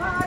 啊。